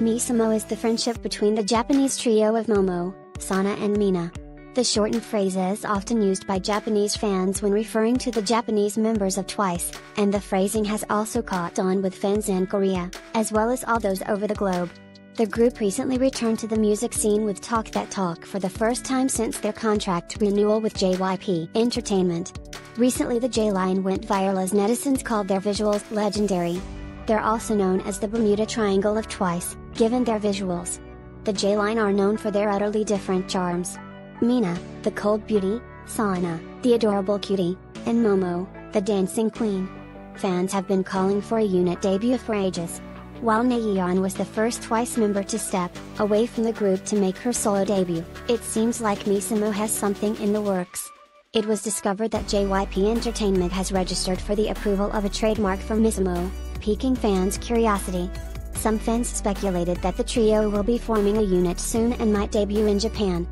Misamo is the friendship between the Japanese trio of Momo, Sana and Mina. The shortened phrase is often used by Japanese fans when referring to the Japanese members of Twice, and the phrasing has also caught on with fans in Korea, as well as all those over the globe. The group recently returned to the music scene with Talk That Talk for the first time since their contract renewal with JYP Entertainment. Recently the J-Line went viral as netizens called their visuals legendary. They're also known as the Bermuda Triangle of Twice, given their visuals. The J-Line are known for their utterly different charms. Mina, the cold beauty, Sana, the adorable cutie, and Momo, the dancing queen. Fans have been calling for a unit debut for ages. While Nayeon was the first Twice member to step away from the group to make her solo debut, it seems like Misamo has something in the works. It was discovered that JYP Entertainment has registered for the approval of a trademark for Misamo, piquing fans' curiosity. Some fans speculated that the trio will be forming a unit soon and might debut in Japan.